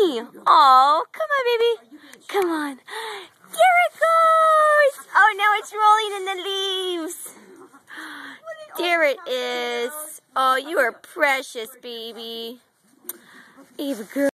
me. Oh, come on, baby. Come on. There it goes. Oh, now it's rolling in the leaves. There it is. Oh, you are precious, baby. Ava girl.